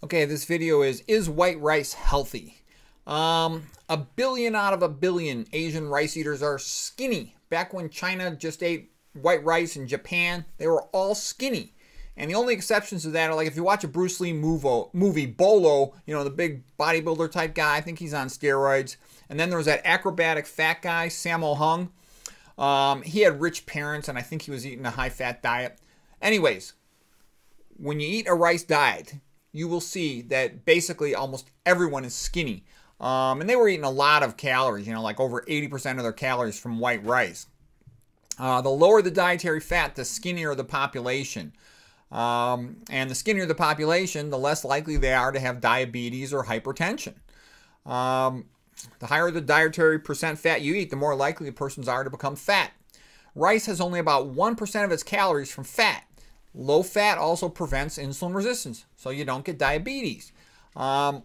Okay, this video is Is white rice healthy? Um, a billion out of a billion Asian rice eaters are skinny. Back when China just ate white rice in Japan, they were all skinny. And the only exceptions to that are like if you watch a Bruce Lee movie, Bolo, you know, the big bodybuilder type guy, I think he's on steroids. And then there was that acrobatic fat guy, Sammo Hung. Um, he had rich parents, and I think he was eating a high fat diet. Anyways, when you eat a rice diet, you will see that basically almost everyone is skinny. Um, and they were eating a lot of calories, you know, like over 80% of their calories from white rice. Uh, the lower the dietary fat, the skinnier the population. Um, and the skinnier the population, the less likely they are to have diabetes or hypertension. Um, the higher the dietary percent fat you eat, the more likely the persons are to become fat. Rice has only about 1% of its calories from fat. Low fat also prevents insulin resistance, so you don't get diabetes. Um,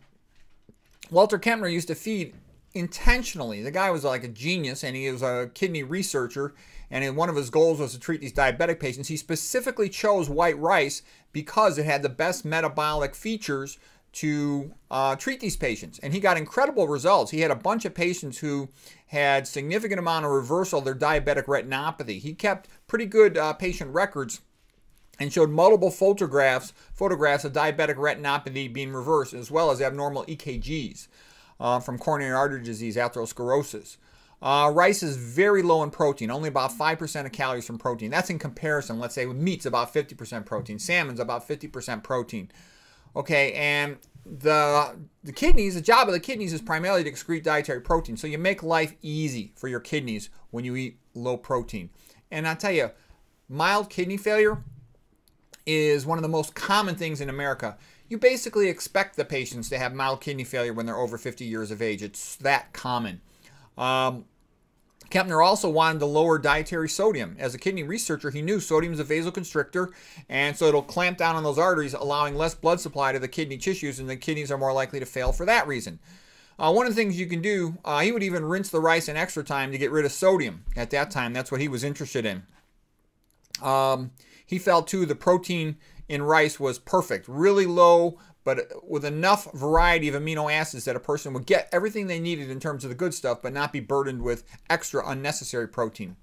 Walter Kempner used to feed intentionally. The guy was like a genius, and he was a kidney researcher. And one of his goals was to treat these diabetic patients. He specifically chose white rice because it had the best metabolic features to uh, treat these patients. And he got incredible results. He had a bunch of patients who had significant amount of reversal of their diabetic retinopathy. He kept pretty good uh, patient records and showed multiple photographs, photographs of diabetic retinopathy being reversed, as well as abnormal EKGs uh, from coronary artery disease, atherosclerosis. Uh, rice is very low in protein, only about 5% of calories from protein. That's in comparison, let's say, with meat's about 50% protein, salmon's about 50% protein. Okay, and the the kidneys, the job of the kidneys is primarily to excrete dietary protein. So you make life easy for your kidneys when you eat low protein. And I tell you, mild kidney failure is one of the most common things in America. You basically expect the patients to have mild kidney failure when they're over 50 years of age. It's that common. Um, Kempner also wanted to lower dietary sodium. As a kidney researcher, he knew sodium is a vasoconstrictor, and so it'll clamp down on those arteries, allowing less blood supply to the kidney tissues, and the kidneys are more likely to fail for that reason. Uh, one of the things you can do, uh, he would even rinse the rice in extra time to get rid of sodium. At that time, that's what he was interested in. Um, he felt too the protein in rice was perfect, really low, but with enough variety of amino acids that a person would get everything they needed in terms of the good stuff, but not be burdened with extra unnecessary protein.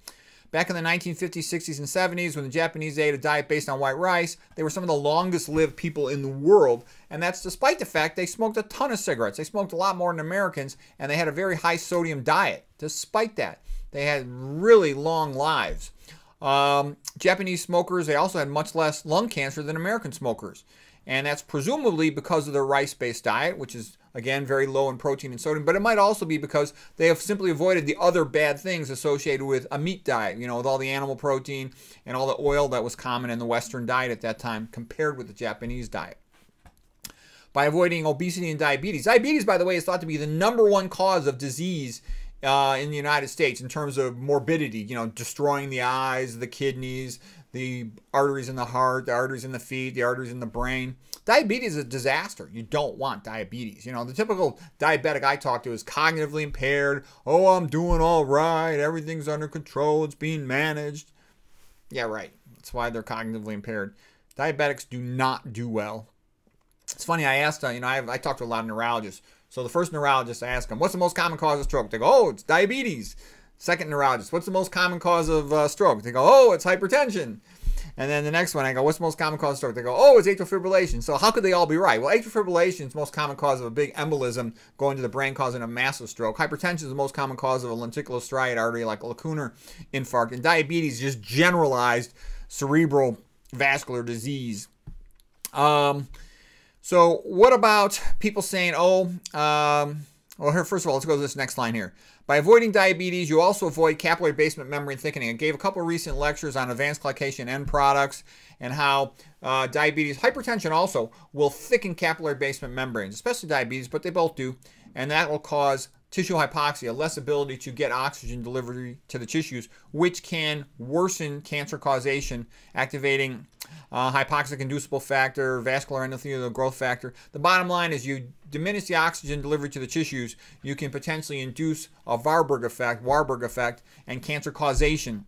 Back in the 1950s, 60s, and 70s, when the Japanese ate a diet based on white rice, they were some of the longest lived people in the world. And that's despite the fact they smoked a ton of cigarettes. They smoked a lot more than Americans, and they had a very high sodium diet. Despite that, they had really long lives. Um, Japanese smokers, they also had much less lung cancer than American smokers. And that's presumably because of their rice based diet, which is, again, very low in protein and sodium. But it might also be because they have simply avoided the other bad things associated with a meat diet, you know, with all the animal protein and all the oil that was common in the Western diet at that time compared with the Japanese diet. By avoiding obesity and diabetes. Diabetes, by the way, is thought to be the number one cause of disease uh, in the United States in terms of morbidity, you know, destroying the eyes, the kidneys, the arteries in the heart, the arteries in the feet, the arteries in the brain. Diabetes is a disaster. You don't want diabetes. You know, the typical diabetic I talk to is cognitively impaired. Oh, I'm doing all right. Everything's under control. It's being managed. Yeah, right. That's why they're cognitively impaired. Diabetics do not do well. It's funny. I asked, uh, you know, I, have I talked to a lot of neurologists. So the first neurologist, I ask them, what's the most common cause of stroke? They go, oh, it's diabetes. Second neurologist, what's the most common cause of uh, stroke? They go, oh, it's hypertension. And then the next one, I go, what's the most common cause of stroke? They go, oh, it's atrial fibrillation. So how could they all be right? Well, atrial fibrillation is the most common cause of a big embolism going to the brain causing a massive stroke. Hypertension is the most common cause of a lenticular striate artery like a lacunar infarct. And diabetes is just generalized cerebral vascular disease. Um, so what about people saying, oh, um, well, here, first of all, let's go to this next line here. By avoiding diabetes, you also avoid capillary basement membrane thickening. I gave a couple recent lectures on advanced glycation end products and how uh, diabetes, hypertension also, will thicken capillary basement membranes, especially diabetes, but they both do. And that will cause tissue hypoxia, less ability to get oxygen delivery to the tissues, which can worsen cancer causation, activating uh, hypoxic inducible factor, vascular endothelial growth factor. The bottom line is you diminish the oxygen delivery to the tissues, you can potentially induce a Warburg effect, Warburg effect, and cancer causation,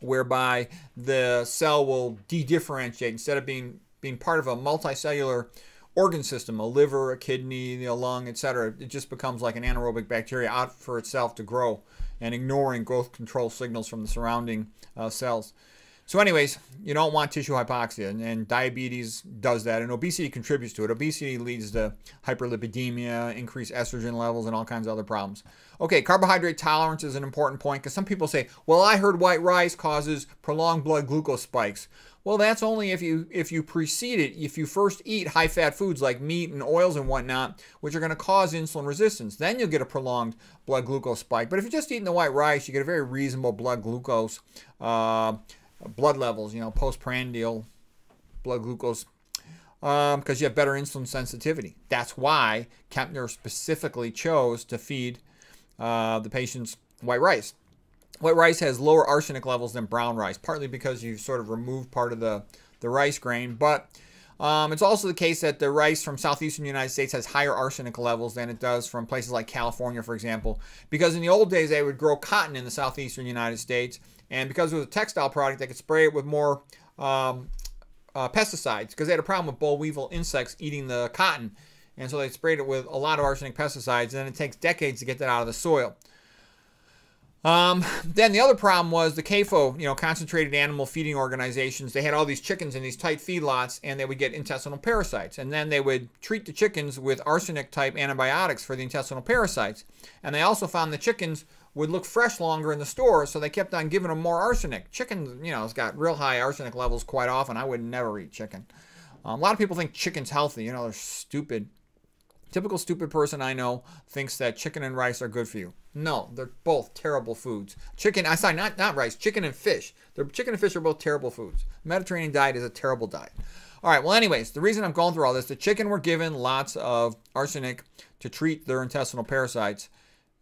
whereby the cell will de-differentiate instead of being being part of a multicellular organ system, a liver, a kidney, a lung, etc. It just becomes like an anaerobic bacteria out for itself to grow and ignoring growth control signals from the surrounding uh, cells. So anyways, you don't want tissue hypoxia, and, and, diabetes does that, and obesity contributes to it. Obesity leads to hyperlipidemia, increased estrogen levels, and all kinds of other problems. Okay, carbohydrate tolerance is an important point because some people say, well, I heard white rice causes prolonged blood glucose spikes. Well, that's only if you if you precede it, if you first eat high-fat foods like meat and oils and whatnot, which are going to cause insulin resistance. Then you'll get a prolonged blood glucose spike. But if you're just eating the white rice, you get a very reasonable blood glucose, uh, blood levels, you know, postprandial blood glucose, because um, you have better insulin sensitivity. That's why Kempner specifically chose to feed uh, the patients white rice. White rice has lower arsenic levels than brown rice, partly because you sort of removed part of the, the rice grain. But um, it's also the case that the rice from southeastern United States has higher arsenic levels than it does from places like California, for example. Because in the old days, they would grow cotton in the southeastern United States. And because it was a textile product, they could spray it with more um, uh, pesticides because they had a problem with boll weevil insects eating the cotton. And so they sprayed it with a lot of arsenic pesticides. And then it takes decades to get that out of the soil. Um, then the other problem was the CAFO, you know, concentrated animal feeding organizations. They had all these chickens in these tight feedlots, and they would get intestinal parasites. And then they would treat the chickens with arsenic type antibiotics for the intestinal parasites. And they also found the chickens would look fresh longer in the store, so they kept on giving them more arsenic. Chicken, you know, has got real high arsenic levels quite often. I would never eat chicken. Um, a lot of people think chicken's healthy. You know, they're stupid. Typical stupid person I know thinks that chicken and rice are good for you. No, they're both terrible foods. Chicken, I sorry, not not rice, chicken and fish. They're, chicken and fish are both terrible foods. Mediterranean diet is a terrible diet. All right, well, anyways, the reason I'm going through all this, the chicken were given lots of arsenic to treat their intestinal parasites.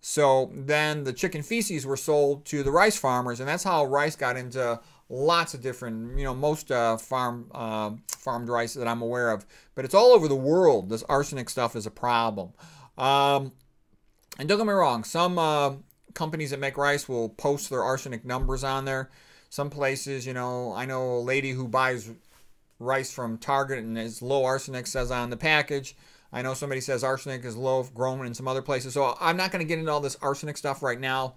So then the chicken feces were sold to the rice farmers, and that's how rice got into lots of different, you know, most uh, farm uh, farmed rice that I'm aware of. But it's all over the world. This arsenic stuff is a problem. Um, and don't get me wrong, some uh, companies that make rice will post their arsenic numbers on there. Some places, you know, I know a lady who buys rice from Target and is low arsenic says on the package. I know somebody says arsenic is low grown in some other places. So I'm not going to get into all this arsenic stuff right now.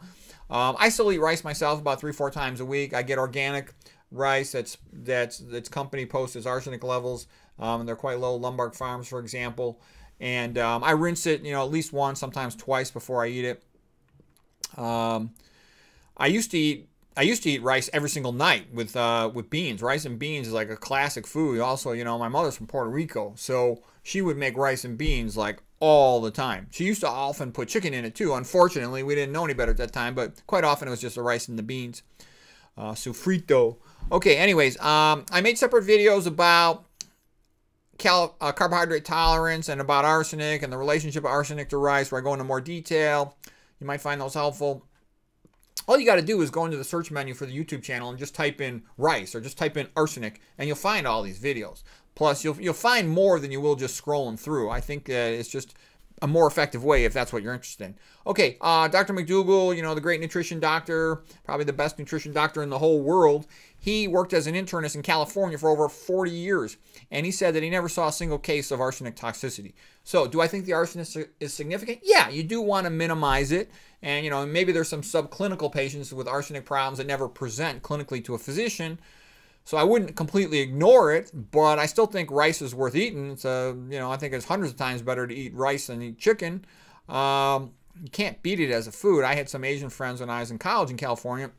Um, I still eat rice myself about three, four times a week. I get organic rice that's that's that's company posts as arsenic levels. Um, and they're quite low. Lundberg Farms, for example. And um, I rinse it, you know, at least once, sometimes twice before I eat it. Um, I used to eat I used to eat rice every single night with uh, with beans. Rice and beans is like a classic food. Also, you know, my mother's from Puerto Rico, so she would make rice and beans like all the time. She used to often put chicken in it too. Unfortunately, we didn't know any better at that time, but quite often it was just the rice and the beans. Uh, sofrito. Okay, anyways, um, I made separate videos about cal uh, carbohydrate tolerance and about arsenic and the relationship of arsenic to rice where I go into more detail. You might find those helpful. All you got to do is go into the search menu for the YouTube channel and just type in rice or just type in arsenic and you'll find all these videos. Plus, you'll, you'll find more than you will just scrolling through. I think uh, it's just a more effective way if that's what you're interested in. Okay, uh, Dr. McDougall, you know, the great nutrition doctor, probably the best nutrition doctor in the whole world. He worked as an internist in California for over 40 years, and he said that he never saw a single case of arsenic toxicity. So, do I think the arsenic is significant? Yeah, you do want to minimize it. And, you know, maybe there's some subclinical patients with arsenic problems that never present clinically to a physician. So I wouldn't completely ignore it, but I still think rice is worth eating. A, you know, I think it's hundreds of times better to eat rice than eat chicken. Um, you can't beat it as a food. I had some Asian friends when I was in college in California,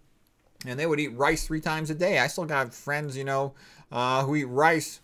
and they would eat rice three times a day. I still got friends, you know, uh, who eat rice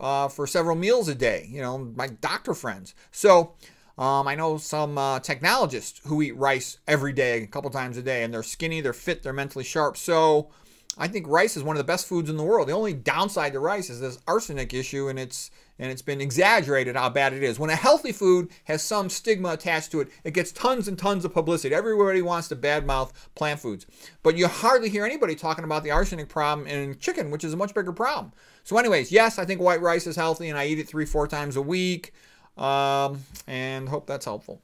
uh, for several meals a day. You know, my doctor friends. So um, I know some uh, technologists who eat rice every day, a couple times a day, and they're skinny, they're fit, they're mentally sharp. So I think rice is one of the best foods in the world. The only downside to rice is this arsenic issue, and it's and it's been exaggerated how bad it is. When a healthy food has some stigma attached to it, it gets tons and tons of publicity. Everybody wants to badmouth plant foods, but you hardly hear anybody talking about the arsenic problem in chicken, which is a much bigger problem. So, anyways, yes, I think white rice is healthy, and I eat it three, four times a week, um, and hope that's helpful.